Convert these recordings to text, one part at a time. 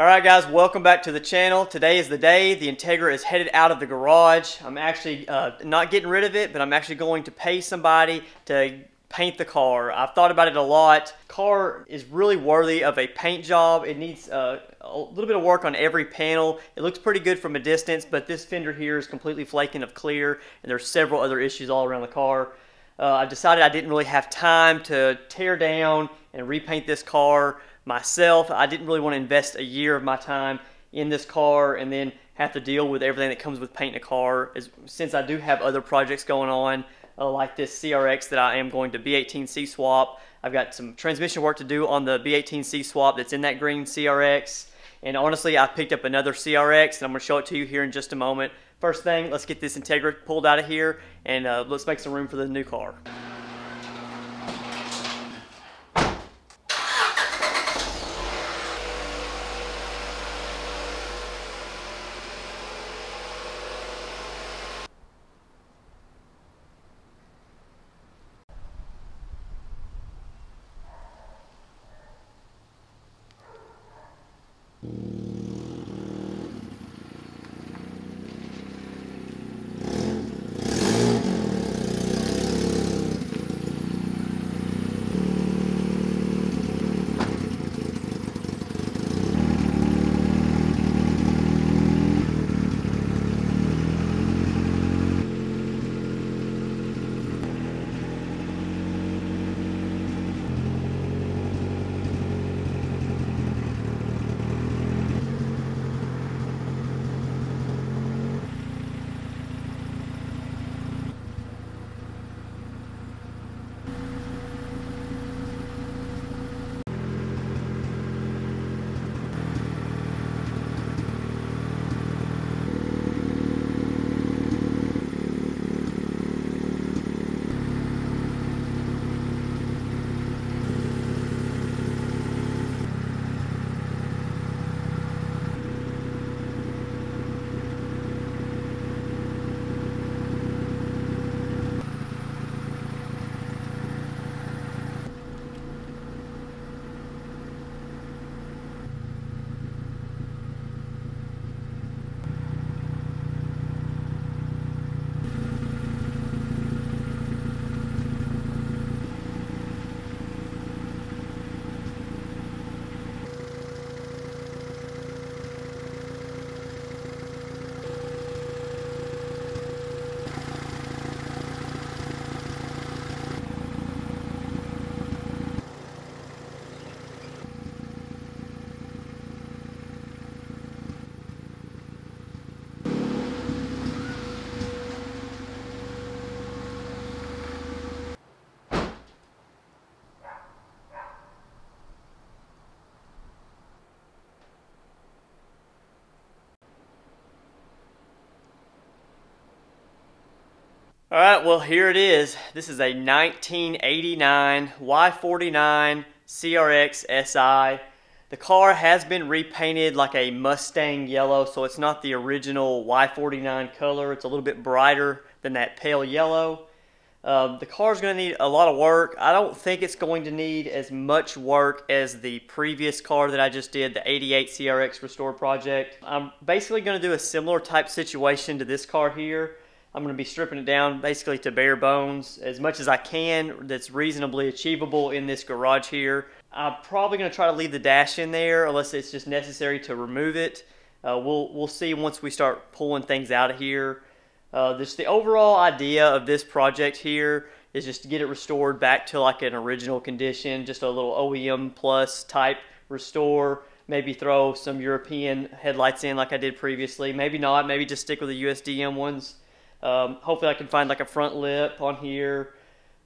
All right, guys, welcome back to the channel. Today is the day the Integra is headed out of the garage. I'm actually uh, not getting rid of it, but I'm actually going to pay somebody to paint the car. I've thought about it a lot. Car is really worthy of a paint job. It needs uh, a little bit of work on every panel. It looks pretty good from a distance, but this fender here is completely flaking of clear, and there's several other issues all around the car. Uh, I decided I didn't really have time to tear down and repaint this car myself. I didn't really want to invest a year of my time in this car and then have to deal with everything that comes with painting a car. As, since I do have other projects going on, uh, like this CRX that I am going to B18C swap. I've got some transmission work to do on the B18C swap that's in that green CRX. And honestly, I picked up another CRX and I'm going to show it to you here in just a moment. First thing, let's get this Integra pulled out of here and uh, let's make some room for the new car. All right, well, here it is. This is a 1989 Y49 CRX SI. The car has been repainted like a Mustang yellow, so it's not the original Y49 color. It's a little bit brighter than that pale yellow. Um, the car is going to need a lot of work. I don't think it's going to need as much work as the previous car that I just did, the 88 CRX Restore project. I'm basically going to do a similar type situation to this car here. I'm going to be stripping it down basically to bare bones as much as I can that's reasonably achievable in this garage here. I'm probably going to try to leave the dash in there unless it's just necessary to remove it. Uh, we'll, we'll see once we start pulling things out of here. Uh, the overall idea of this project here is just to get it restored back to like an original condition, just a little OEM plus type restore. Maybe throw some European headlights in like I did previously. Maybe not. Maybe just stick with the USDM ones. Um, hopefully I can find like a front lip on here.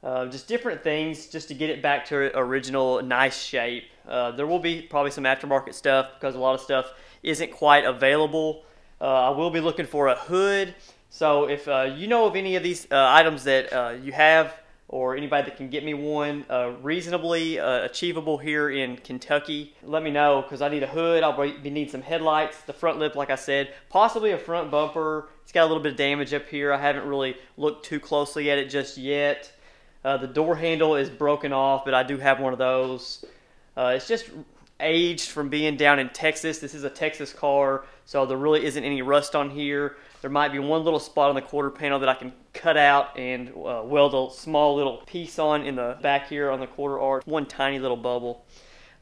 Uh, just different things just to get it back to original nice shape. Uh, there will be probably some aftermarket stuff because a lot of stuff isn't quite available. Uh, I will be looking for a hood. So if uh, you know of any of these uh, items that uh, you have or anybody that can get me one reasonably achievable here in Kentucky, let me know because I need a hood. I'll be need some headlights, the front lip like I said, possibly a front bumper, it's got a little bit of damage up here. I haven't really looked too closely at it just yet. Uh, the door handle is broken off, but I do have one of those. Uh, it's just aged from being down in Texas. This is a Texas car, so there really isn't any rust on here. There might be one little spot on the quarter panel that I can cut out and uh, weld a small little piece on in the back here on the quarter arch. One tiny little bubble.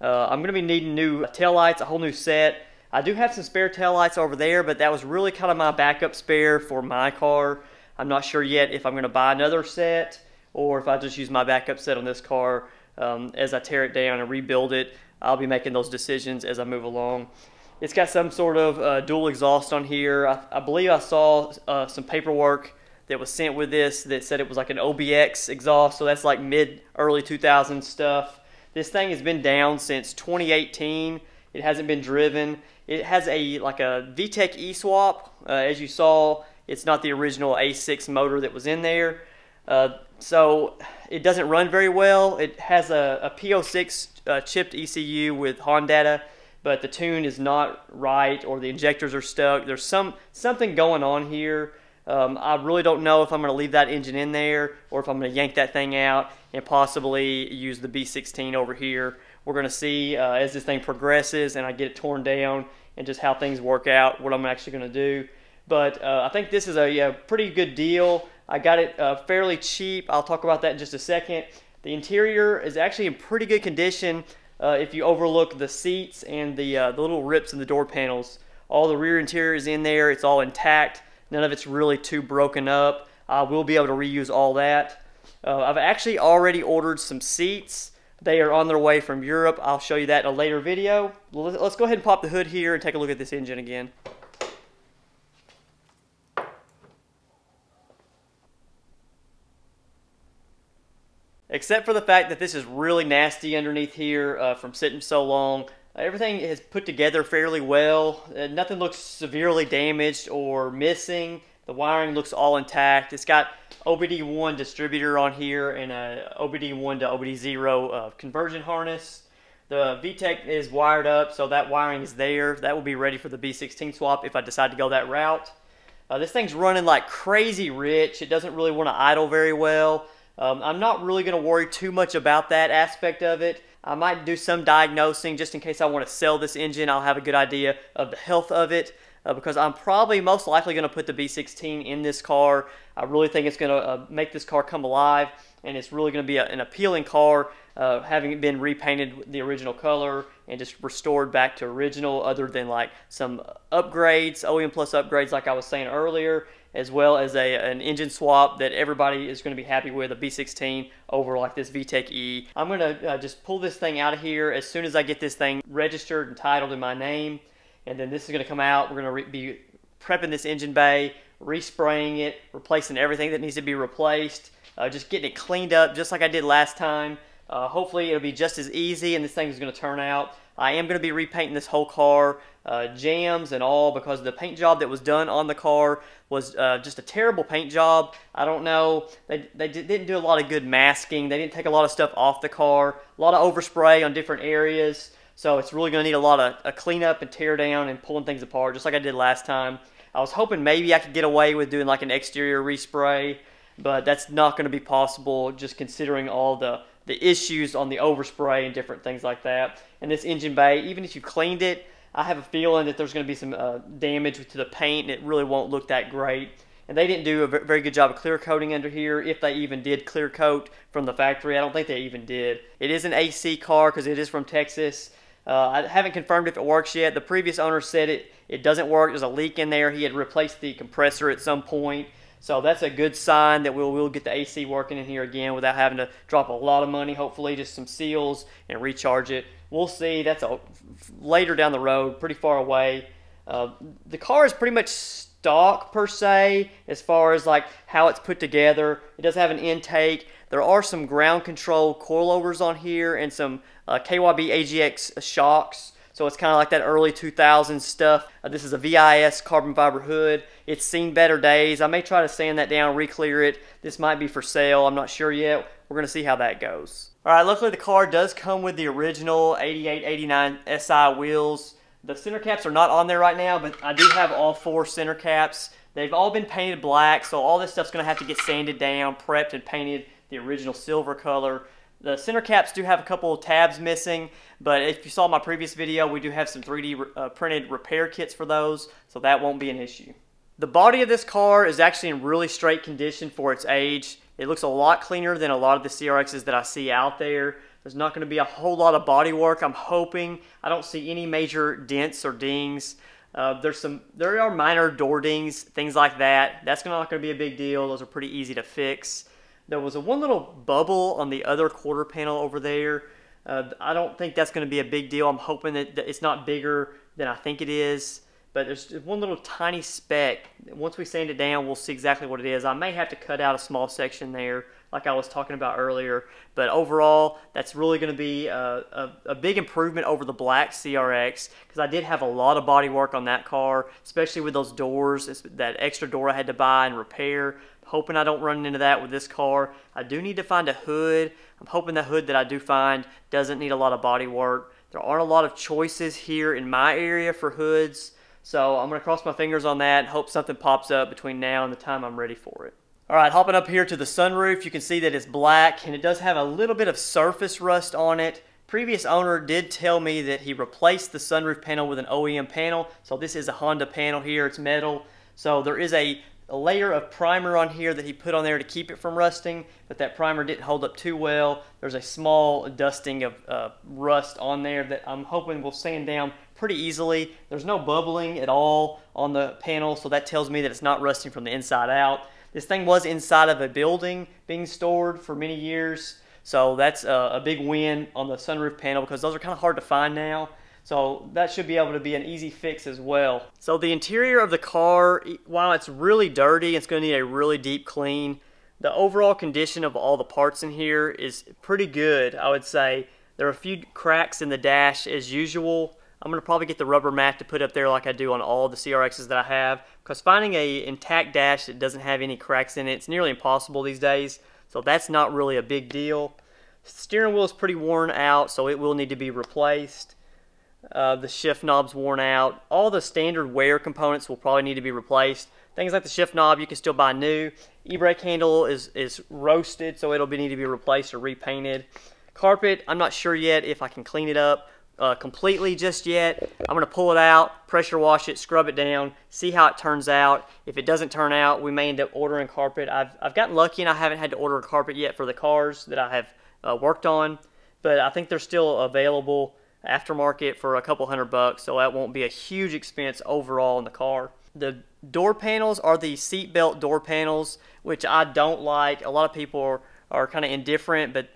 Uh, I'm going to be needing new tail lights, a whole new set. I do have some spare tail lights over there, but that was really kind of my backup spare for my car. I'm not sure yet if I'm going to buy another set or if I just use my backup set on this car um, as I tear it down and rebuild it. I'll be making those decisions as I move along. It's got some sort of uh, dual exhaust on here. I, I believe I saw uh, some paperwork that was sent with this that said it was like an OBX exhaust, so that's like mid early 2000s stuff. This thing has been down since 2018. It hasn't been driven. It has a like a VTEC e-swap. Uh, as you saw, it's not the original A6 motor that was in there. Uh, so it doesn't run very well. It has a, a P06 uh, chipped ECU with Hondata, but the tune is not right or the injectors are stuck. There's some something going on here. Um, I really don't know if I'm going to leave that engine in there or if I'm going to yank that thing out and possibly use the B16 over here. We're going to see uh, as this thing progresses and I get it torn down and just how things work out, what I'm actually going to do. But uh, I think this is a, a, pretty good deal. I got it uh, fairly cheap. I'll talk about that in just a second. The interior is actually in pretty good condition uh, if you overlook the seats and the, uh, the little rips in the door panels. All the rear interior is in there. It's all intact. None of it's really too broken up. I will be able to reuse all that. Uh, I've actually already ordered some seats. They are on their way from Europe. I'll show you that in a later video. Let's go ahead and pop the hood here and take a look at this engine again. Except for the fact that this is really nasty underneath here uh, from sitting so long. Everything is put together fairly well. Uh, nothing looks severely damaged or missing. The wiring looks all intact. It's got OBD1 distributor on here and a OBD1 to OBD0 uh, conversion harness. The VTEC is wired up, so that wiring is there. That will be ready for the B16 swap if I decide to go that route. Uh, this thing's running like crazy rich. It doesn't really want to idle very well. Um, I'm not really going to worry too much about that aspect of it. I might do some diagnosing just in case I want to sell this engine. I'll have a good idea of the health of it uh, because I'm probably most likely going to put the B16 in this car. I really think it's going to uh, make this car come alive and it's really going to be a, an appealing car uh, having been repainted the original color and just restored back to original other than like some upgrades, OEM Plus upgrades like I was saying earlier as well as a, an engine swap that everybody is going to be happy with, a B16 over like this VTEC E. I'm going to uh, just pull this thing out of here as soon as I get this thing registered and titled in my name. And then this is going to come out. We're going to be prepping this engine bay, respraying it, replacing everything that needs to be replaced, uh, just getting it cleaned up just like I did last time. Uh, hopefully it'll be just as easy and this thing is going to turn out. I am going to be repainting this whole car, uh, jams and all, because the paint job that was done on the car was uh, just a terrible paint job. I don't know. They, they didn't do a lot of good masking. They didn't take a lot of stuff off the car. A lot of overspray on different areas. So it's really going to need a lot of a cleanup and tear down and pulling things apart, just like I did last time. I was hoping maybe I could get away with doing like an exterior respray, but that's not going to be possible just considering all the, the issues on the overspray and different things like that. And this engine bay, even if you cleaned it, I have a feeling that there's going to be some uh, damage to the paint and it really won't look that great. And they didn't do a very good job of clear coating under here, if they even did clear coat from the factory. I don't think they even did. It is an AC car because it is from Texas. Uh, I haven't confirmed if it works yet. The previous owner said it, it doesn't work. There's a leak in there. He had replaced the compressor at some point. So that's a good sign that we'll, we'll get the AC working in here again without having to drop a lot of money. Hopefully just some seals and recharge it. We'll see. That's a, later down the road, pretty far away. Uh, the car is pretty much stock per se as far as like how it's put together. It does have an intake. There are some ground control coilovers on here and some uh, KYB AGX shocks. So it's kind of like that early 2000s stuff. Uh, this is a VIS carbon fiber hood. It's seen better days. I may try to sand that down, re-clear it. This might be for sale. I'm not sure yet. We're going to see how that goes. All right, luckily the car does come with the original 88, 89 SI wheels. The center caps are not on there right now, but I do have all four center caps. They've all been painted black, so all this stuff's going to have to get sanded down, prepped, and painted the original silver color. The center caps do have a couple of tabs missing, but if you saw my previous video, we do have some 3D uh, printed repair kits for those, so that won't be an issue. The body of this car is actually in really straight condition for its age. It looks a lot cleaner than a lot of the CRXs that I see out there. There's not going to be a whole lot of body work. I'm hoping. I don't see any major dents or dings. Uh, there's some, there are minor door dings, things like that. That's not going to be a big deal. Those are pretty easy to fix. There was a one little bubble on the other quarter panel over there. Uh, I don't think that's going to be a big deal. I'm hoping that it's not bigger than I think it is. But there's one little tiny speck. Once we sand it down, we'll see exactly what it is. I may have to cut out a small section there like I was talking about earlier. But overall, that's really going to be a, a, a, big improvement over the black CRX because I did have a lot of body work on that car, especially with those doors, that extra door I had to buy and repair. Hoping I don't run into that with this car. I do need to find a hood. I'm hoping the hood that I do find doesn't need a lot of body work. There aren't a lot of choices here in my area for hoods. So I'm going to cross my fingers on that and hope something pops up between now and the time I'm ready for it. All right, hopping up here to the sunroof, you can see that it's black and it does have a little bit of surface rust on it. Previous owner did tell me that he replaced the sunroof panel with an OEM panel. So this is a Honda panel here, it's metal. So there is a, a layer of primer on here that he put on there to keep it from rusting, but that primer didn't hold up too well. There's a small dusting of uh, rust on there that I'm hoping will sand down pretty easily. There's no bubbling at all on the panel, so that tells me that it's not rusting from the inside out. This thing was inside of a building being stored for many years. So that's a, a big win on the sunroof panel because those are kind of hard to find now. So that should be able to be an easy fix as well. So the interior of the car, while it's really dirty, it's going to need a really deep clean. The overall condition of all the parts in here is pretty good, I would say. There are a few cracks in the dash as usual. I'm going to probably get the rubber mat to put up there like I do on all the CRXs that I have because finding a intact dash that doesn't have any cracks in it, it's nearly impossible these days. So that's not really a big deal. Steering wheel is pretty worn out, so it will need to be replaced. Uh, the shift knob's worn out. All the standard wear components will probably need to be replaced. Things like the shift knob you can still buy new. E-brake handle is, is roasted, so it'll be, need to be replaced or repainted. Carpet, I'm not sure yet if I can clean it up uh, completely just yet. I'm going to pull it out, pressure wash it, scrub it down, see how it turns out. If it doesn't turn out, we may end up ordering carpet. I've, I've gotten lucky and I haven't had to order a carpet yet for the cars that I have uh, worked on, but I think they're still available aftermarket for a couple hundred bucks, so that won't be a huge expense overall in the car. The door panels are the seatbelt door panels, which I don't like. A lot of people are, are kind of indifferent, but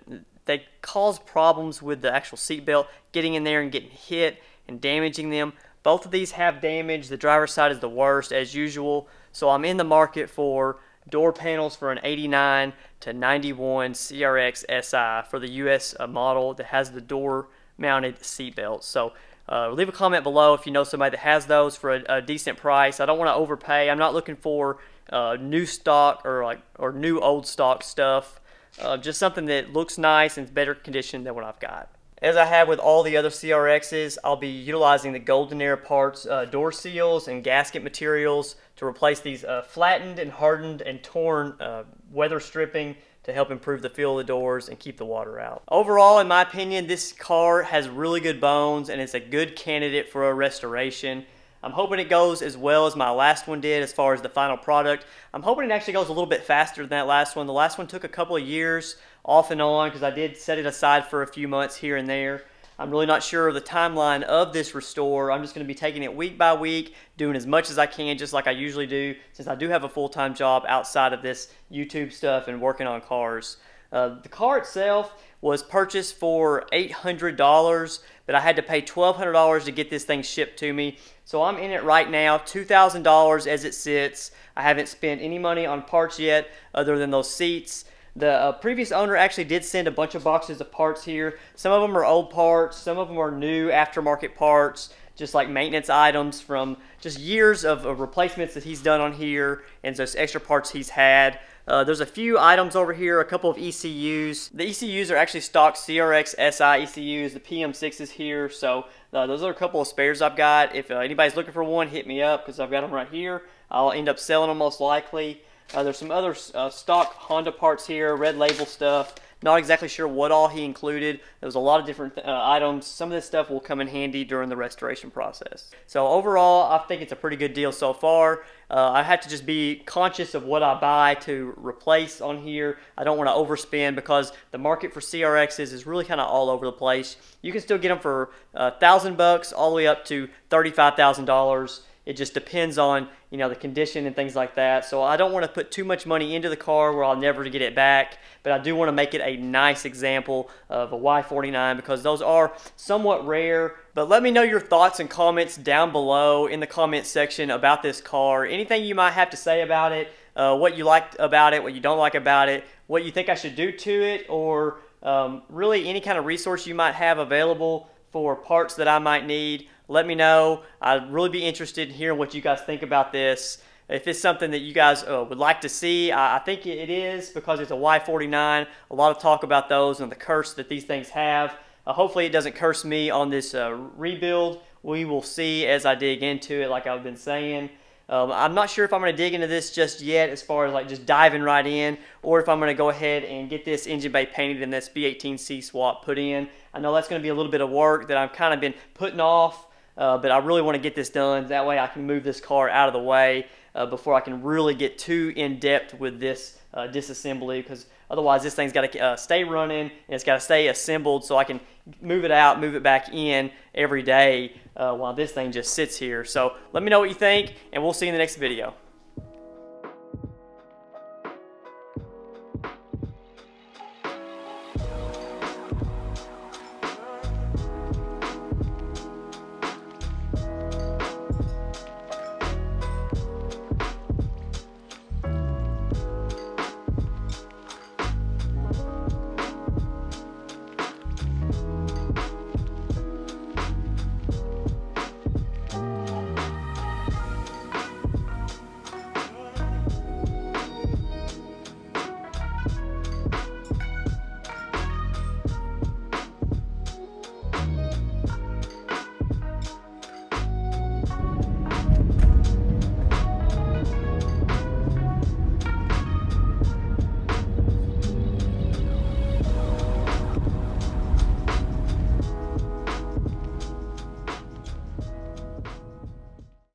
they cause problems with the actual seatbelt getting in there and getting hit and damaging them. Both of these have damage. The driver's side is the worst as usual. So I'm in the market for door panels for an 89 to 91 CRX SI for the US uh, model that has the door mounted seatbelts. So uh, leave a comment below if you know somebody that has those for a, a decent price. I don't want to overpay. I'm not looking for uh, new stock or like or new old stock stuff. Uh, just something that looks nice and better condition than what I've got. As I have with all the other CRXs, I'll be utilizing the Golden Era parts uh, door seals and gasket materials to replace these uh, flattened and hardened and torn uh, weather stripping to help improve the feel of the doors and keep the water out. Overall, in my opinion, this car has really good bones and it's a good candidate for a restoration. I'm hoping it goes as well as my last one did as far as the final product. I'm hoping it actually goes a little bit faster than that last one. The last one took a couple of years off and on because I did set it aside for a few months here and there. I'm really not sure of the timeline of this restore. I'm just going to be taking it week by week, doing as much as I can, just like I usually do, since I do have a full-time job outside of this YouTube stuff and working on cars. Uh, the car itself was purchased for $800, but I had to pay $1,200 to get this thing shipped to me. So I'm in it right now, $2,000 as it sits. I haven't spent any money on parts yet other than those seats. The uh, previous owner actually did send a bunch of boxes of parts here. Some of them are old parts, some of them are new aftermarket parts, just like maintenance items from just years of, of replacements that he's done on here and just extra parts he's had. Uh, there's a few items over here, a couple of ECUs. The ECUs are actually stock CRX SI ECUs. The PM6 is here, so uh, those are a couple of spares I've got. If uh, anybody's looking for one, hit me up because I've got them right here. I'll end up selling them most likely. Uh, there's some other uh, stock Honda parts here, red label stuff. Not exactly sure what all he included. There was a lot of different uh, items. Some of this stuff will come in handy during the restoration process. So overall, I think it's a pretty good deal so far. Uh, I have to just be conscious of what I buy to replace on here. I don't want to overspend because the market for CRXs is really kind of all over the place. You can still get them for a uh, thousand bucks all the way up to thirty-five thousand dollars. It just depends on you know the condition and things like that. So I don't want to put too much money into the car where I'll never get it back. But I do want to make it a nice example of a Y49 because those are somewhat rare. But let me know your thoughts and comments down below in the comment section about this car. Anything you might have to say about it, uh, what you liked about it, what you don't like about it, what you think I should do to it, or um, really any kind of resource you might have available for parts that I might need let me know. I'd really be interested in hearing what you guys think about this. If it's something that you guys uh, would like to see, I, I think it is because it's a Y49. A lot of talk about those and the curse that these things have. Uh, hopefully it doesn't curse me on this uh, rebuild. We will see as I dig into it like I've been saying. Um, I'm not sure if I'm going to dig into this just yet as far as like just diving right in or if I'm going to go ahead and get this engine bay painted and this B18C swap put in. I know that's going to be a little bit of work that I've kind of been putting off uh, but I really want to get this done. That way I can move this car out of the way uh, before I can really get too in depth with this uh, disassembly because otherwise this thing's got to uh, stay running and it's got to stay assembled so I can move it out, move it back in every day uh, while this thing just sits here. So let me know what you think and we'll see you in the next video.